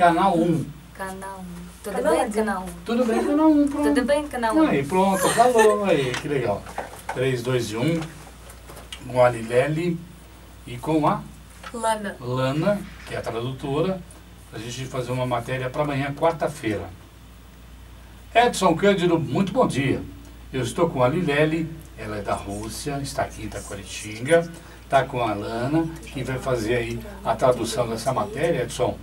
Canal 1. Canal 1. Tudo Canal bem, um. canal 1? Tudo bem, Canal 1, pronto. Tudo bem, canal 1? Aí, pronto, falou, aí, que legal. 3, 2 e 1, com a Lilele e com a Lana. Lana, que é a tradutora, a gente fazer uma matéria para amanhã, quarta-feira. Edson Cândido, muito bom dia. Eu estou com a Lilele, ela é da Rússia, está aqui em Itaquaritinga, está com a Lana, que vai fazer aí a tradução dessa matéria, Edson,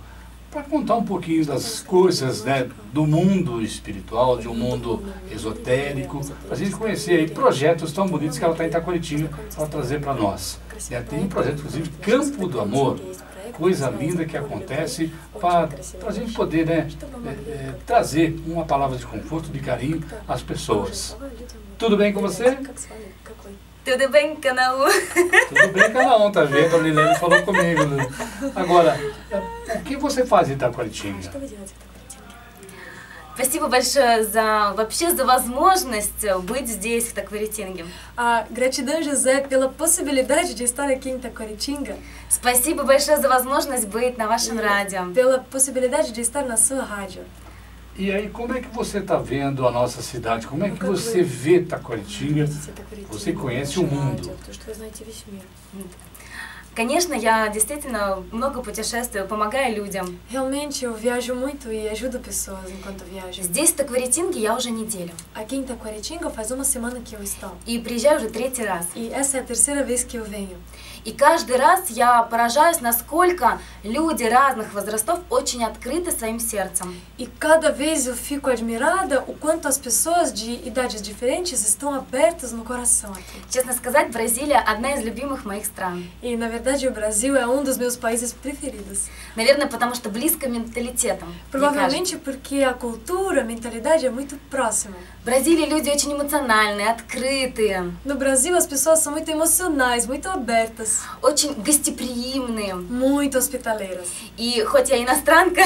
para contar um pouquinho das coisas né, do mundo espiritual, de um mundo esotérico, para a gente conhecer aí projetos tão bonitos que ela está em Itaquaritinga para trazer para nós. Né, Tem um projeto, inclusive, Campo do Amor, coisa linda que acontece para a gente poder né, é, é, trazer uma palavra de conforto, de carinho às pessoas. Tudo bem com você? Tudo bem, canal 1? Tudo bem, cada um, tá vendo? A Lilene falou comigo. né? Agora, o que você faz em Itaquaritinga? Спасибо большое за вообще за возможность быть здесь, в Такваритинге. Ah, gratidão, José, pela possibilidade de estar aqui em Taquaritinga, Спасибо большое за возможность быть на вашем радио. pela possibilidade de estar na sua rádio. E aí, como é que você está vendo a nossa cidade? Como é que você vê Itaquaritinga? Você conhece o mundo. Конечно, я действительно много путешествую, помогаю людям. Realmente, eu viajo muito e ajudo pessoas enquanto viajo. Здесь, в Такваритинге, я уже неделю. Aqui em Taquaritinga faz uma semana que eu estou. И приезжаю уже третий раз. E essa é a terceira vez que eu venho. И каждый раз я поражаюсь, насколько люди разных возрастов очень открыты своим сердцем. E cada vez eu fico admirada o quanto as pessoas de idades diferentes estão abertas no coração. Честно сказать, Бразилия одна из любимых моих стран. E na verdade o Brasil é um dos meus países preferidos. Наверное, потому что близко менталитетом. Provavelmente porque a cultura, a mentalidade é muito próxima. В Бразилии люди очень эмоциональные, открытые, No Brasil as pessoas são muito emocionais, muito abertas, очень гостеприимные. muito hospitaleiras. И хоть я иностранка,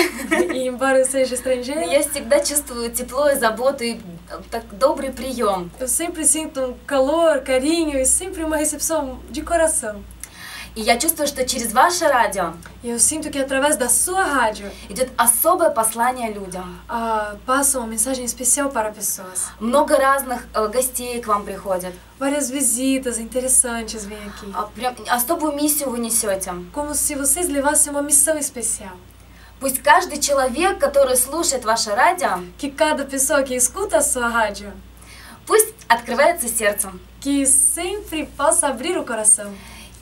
E embora eu seja но estrangeira, я всегда чувствую тепло и заботу и э, так добрый прием. eu sempre sinto um calor, carinho e sempre uma recepção de coração. И я чувствую, что через ваше радио E eu sinto que através da sua rádio идет особое послание людям. ah, passa uma mensagem especial para pessoas. Много разных э, гостей к вам приходят. Várias visitas interessantes vêm aqui. А, прям особую миссию вы несете. Como se vocês levassem uma missão especial. Пусть каждый человек, который слушает ваше радио, Que cada pessoa que escuta a sua rádio, пусть открывается сердцем. que sempre possa abrir o coração.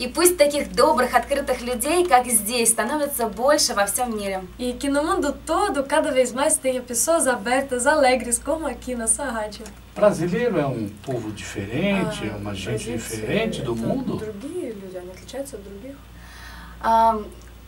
И пусть таких добрых, открытых людей, как здесь, становится больше во всем мире. E que no mundo todo, cada vez mais, tenha pessoas abertas, alegres, como aqui na sua rádio. Brasileiro é um povo diferente, Ah, é uma gente diferente do mundo? Другие люди, они отличаются от других.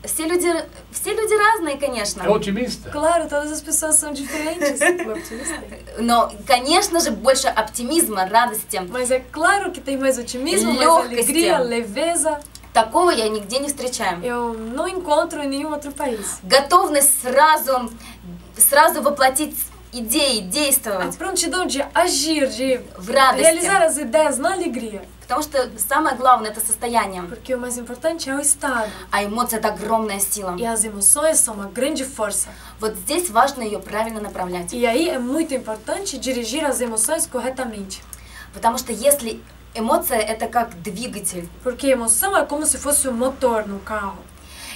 А, все, люди, все люди разные, конечно. É otimista? Claro, todas as pessoas são diferentes. Uma otimista. Но, конечно же, больше оптимизма, радости. Mas é claro que tem mais otimismo, mais Легкости. alegria, leveza. Такого я нигде не встречаю. Eu não encontro em nenhum outro país. Готовность сразу, сразу воплотить идеи, действовать agir, de в радости. as ideias na alegria. Потому что самое главное это состояние. Porque o mais importante é o estado. А эмоция это огромная сила. E as emoções são uma grande força. Вот здесь важно ее правильно направлять. E aí é muito importante dirigir as emoções corretamente. Потому что если эмоция это как двигатель, Porque emoção é como se fosse um motor no carro.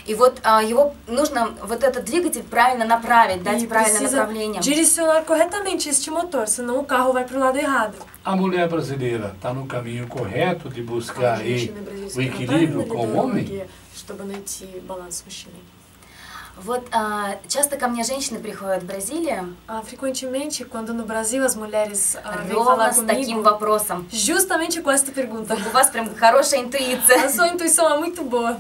И вот а, его нужно вот этот двигатель правильно направить, дать E правильное precisa направление. direcionar corretamente este motor, senão o carro vai para o lado errado. A mulher brasileira está no caminho correto de buscar aí o equilíbrio com o homem? чтобы найти баланс с мужчиной. Вот а, часто ко мне женщины приходят в Бразилию Ah, frequentemente, quando no Brasil as mulheres ah, vêm ровно с таким вопросом. justamente com esta pergunta. У вас прям хорошая интуиция. A sua intuição é muito boa.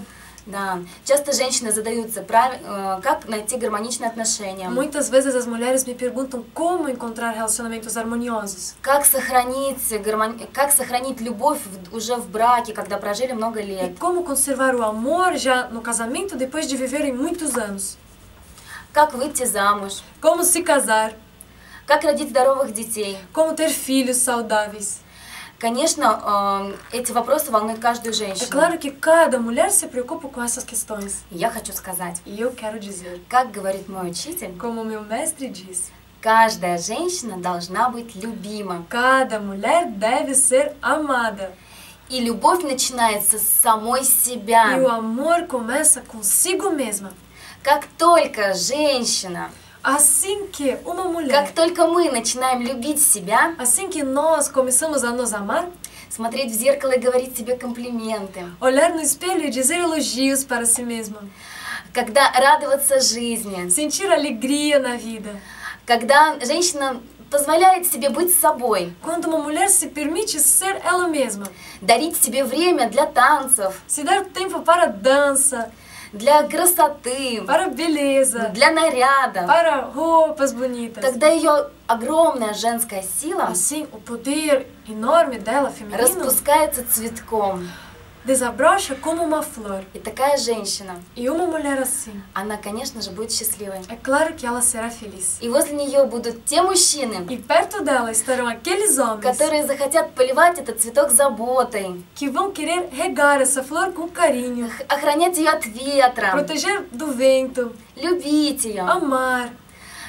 Да, часто женщины задаются, э, как найти гармоничные отношения, Muitas vezes as mulheres me perguntam como encontrar relacionamentos harmoniosos. как сохранить, гармони- как сохранить любовь в- уже в браке, когда прожили много E лет, como conservar o amor já no casamento depois de viverem muitos anos. как выйти замуж, Como se casar, как родить здоровых детей. como ter filhos saudáveis. Конечно, э, эти вопросы волнуют каждую женщину. claro que cada mulher se preocupa com essas questões. Я хочу сказать, eu quero dizer, как говорит мой учитель, como meu mestre diz, каждая женщина должна быть любима. cada mulher deve ser amada. И любовь начинается с самой E o себя. amor começa consigo mesma. Как только женщина, Assim que uma mulher, как только мы начинаем любить себя, assim que nós começamos a nos amar, смотреть в зеркало и говорить себе комплименты, olhar no espelho e dizer elogios para si mesma, когда радоваться жизни, sentir alegria na vida. когда женщина позволяет себе быть собой, Quando uma mulher se permite ser ela mesma, дарить себе время для танцев, se dar tempo para dança, для красоты, para beleza, для наряда, roupas bonitas. тогда ее огромная женская сила Assim, o poder enorme dela, feminino, распускается цветком. Desabrocha como uma flor. И такая женщина, E uma mulher assim, она, конечно же, будет счастливой. é claro que ela será feliz. И возле нее будут те мужчины, E perto dela estarão aqueles homens которые захотят поливать этот цветок заботой, que vão querer regar essa flor com carinho, охранять ее от ветра, proteger do vento, любить ее, amar,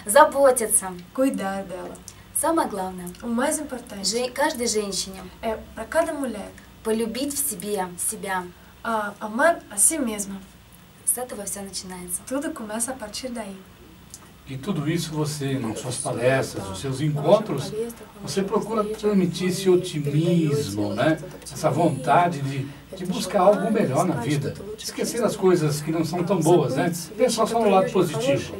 заботиться. cuidar dela. Самое главное, O mais importante же- каждой женщине é para cada mulher полюбить в себе себя. a amar a si mesma. С этого все начинается. Tudo começa a partir daí. E tudo isso você, nas suas palestras, nos seus encontros, você procura transmitir esse otimismo, né? Essa vontade de, de buscar algo melhor na vida. Esquecer as coisas que não são tão boas, né? Pensar só no lado positivo.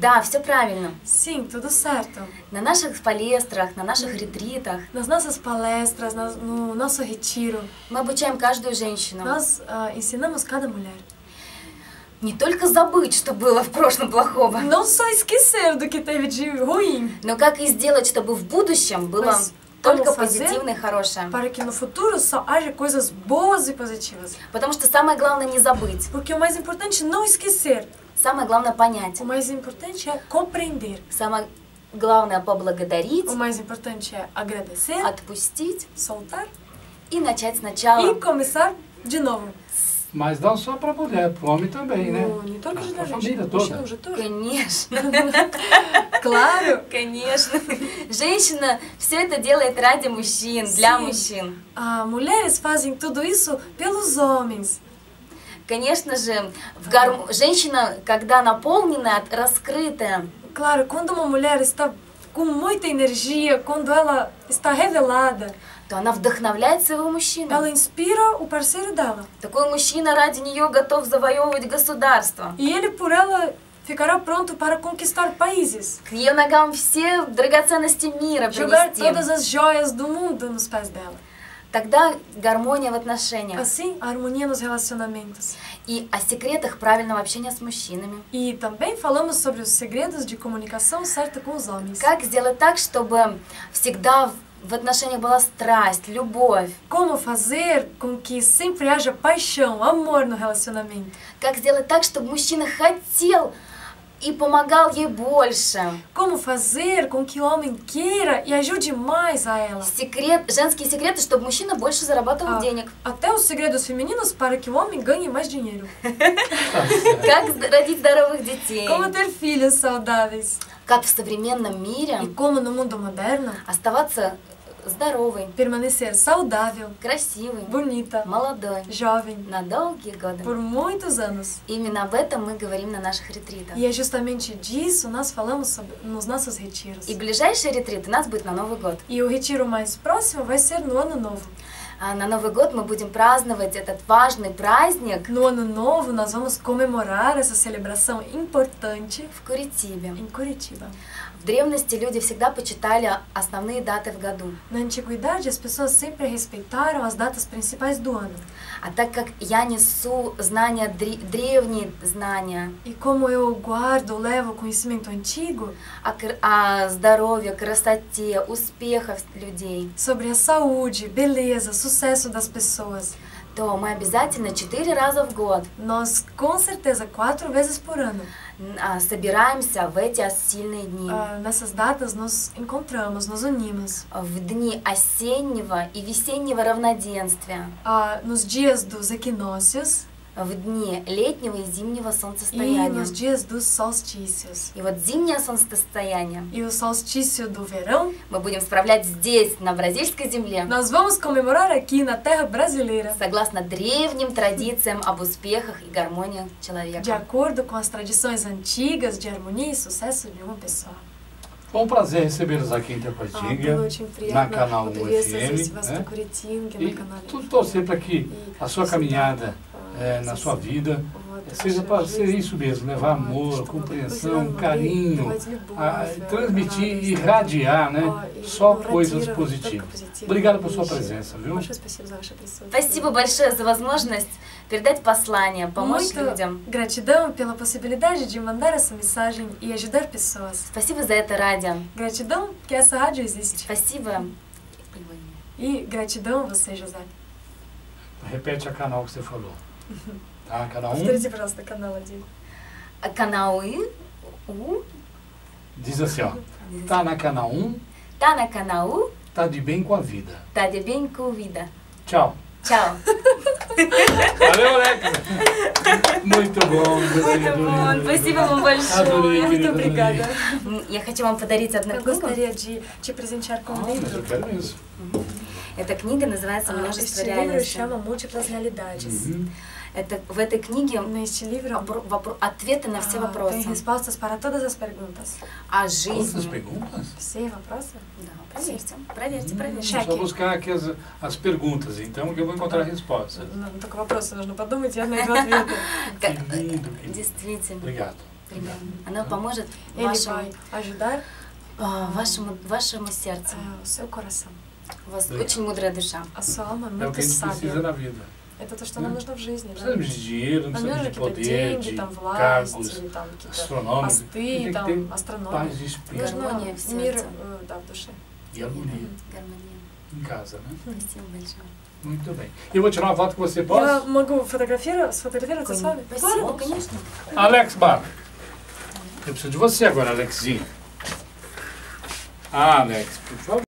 Да, все правильно. Sim, tudo certo. На наших палестрах, на наших ретритах Nas nossas palestras, no nosso retiro, мы обучаем каждую женщину nós ah, ensinamos cada mulher. не только забыть, что было в прошлом плохого, Não só esquecer do que teve de ruim, но как и сделать, чтобы в будущем было Mas только позитивное и хорошее. para que no futuro só haja coisas boas e positivas. Потому что самое главное не забыть, Porque o mais importante não esquecer. Самое главное понять, O mais importante é compreender. самое главное поблагодарить, O mais importante é agradecer, отпустить soltar и начать сначала. e começar de novo. Mas não só para mulher, para o homem também, né? Ну, не только же для женщин, família мужчинам toda. же тоже. Конечно, Claro! конечно. Женщина все это делает ради мужчин, для мужчин. Ah, mulheres fazem tudo isso pelos homens. Конечно же, в гарм- женщина, когда наполненная, раскрытая, Claro, quando uma mulher está com muita energia, quando ela está revelada, то она вдохновляет своего мужчину. ela inspira o parceiro dela. Такой мужчина ради нее готов завоевывать государство. Ele, por ela, ficará pronto para conquistar países. К ее ногам все драгоценности мира Jogar принести. todas as joias do mundo nos pés dela. Тогда гармония в отношениях. Assim, harmonia nos relacionamentos. И о секретах правильного общения с мужчинами. E também falamos sobre os segredos de comunicação certa com os homens. Как сделать так, чтобы всегда в отношениях была страсть, любовь? Como fazer com que sempre haja paixão, amor no relacionamento? Как сделать так, чтобы мужчина хотел и помогал ей больше? Como fazer com que o homem queira e ajude mais a ela? Секрет, женские секреты, чтобы мужчина больше зарабатывал А, денег. Até os segredos femininos para que o homem ganhe mais dinheiro. Как родить здоровых детей? Como ter filhos saudáveis. Как в современном мире E como no mundo moderno, оставаться здоровой, permanecer saudável, красивой, bonita, молодой jovem, на долгие годы. por muitos anos. Именно об этом мы говорим на наших ретритах. E é justamente disso nós falamos sobre, nos nossos retiros. И ближайший ретрит у нас будет на Новый год. E o retiro mais próximo vai ser no Ano Novo. А на Новый год мы будем праздновать этот важный праздник No Ano Novo, nós vamos comemorar essa celebração importante в Куритибе. em Curitiba. В древности люди всегда почитали основные даты в году. Na antiguidade, as pessoas sempre respeitaram as datas principais do ano. А так как я несу знания, дре- древние знания E como eu guardo, levo o conhecimento antigo о, о здоровье, красоте, успехах людей, sobre a saúde, beleza, sucesso das pessoas, то мы обязательно четыре раза в год nós com certeza quatro vezes por ano а, собираемся в эти сильные дни. ah, nessas datas nos encontramos, nos unimos. В дни осеннего и весеннего равноденствия, Ah, nos dias dos equinócios в дни летнего и зимнего e солнцестояния. nos dias dos solstícios. И вот зимнее солнцестояние E o solstício do verão мы будем справлять здесь, на бразильской земле, nós vamos comemorar aqui na terra brasileira, согласно древним традициям об успехах и гармонии de человека. acordo com as tradições antigas de harmonia e sucesso de uma pessoa. Foi um prazer recebê-los aqui em на приятно канал поприветствовать здесь FM, вас né? E torcer para que И a sua caminhada а, eh, na здесь sua vida вот, seja ваша para ser жизнь, isso mesmo, levar вот, amor, чтобы compreensão, вы могли carinho, давать любовь, a э, transmitir e радость, irradiar né, а, и só ну, coisas радировать только positivas. позитивные Obrigado por sua вещи. presença, viu? Большое спасибо за ваше присутствие. Спасибо большое за возможность передать послание, помочь Muito людям. gratidão pela possibilidade de mandar essa mensagem e ajudar pessoas. Спасибо за это радио. Gratidão que essa rádio existe. Спасибо. E gratidão você, José. Repete a canal que você falou. Tá? Canal 1 Повторите, пожалуйста, канал один. Канал И, У, diz assim, ó. Tá na canal 1, Tá na canal U, tá de bem com a vida. tá de bem com vida. Tchau. Чао. Valeu, Alex. Muito bom. Muito bom. Спасибо вам Adorei, большое. querida, Muito obrigada. М, Я хочу вам подарить одну Eu книгу. gostaria de te presentear com Ah, um mas eu livro. quero isso. Эта книга называется Ah, «Множество Este livro реальностей». chama Múltiplas Realidades. Uhum. Это, в этой книге ответы на все ah, вопросы respostas жизни. perguntas? Все вопросы? Да, проверьте, проверьте, проверьте. Só buscar aqui as, as perguntas, então, que eu vou encontrar a resposta. Ну, только вопросы нужно подумать, я найду ответы. Как- Que lindo, que lindo. Действительно. Obrigado. Она поможет вашему, а, вашему, вашему сердцу. ah, o seu coração. У вас очень мудрая душа. É É o que a gente precisa na vida. Это то, что нам Né? нужно в жизни. Да? Нам нужны какие-то деньги, там, власть, или там какие-то посты, там, астрономия. Гармония в мир сердце. э, да, в душе. Гармония. em casa, né? Спасибо большое. Muito bem. Eu vou tirar uma foto com você, Я posso? могу фотографировать, сфотографироваться с вами? Спасибо, конечно. Alex Bar. Eu preciso de você agora, Alexinho. Ah, Alex, por favor.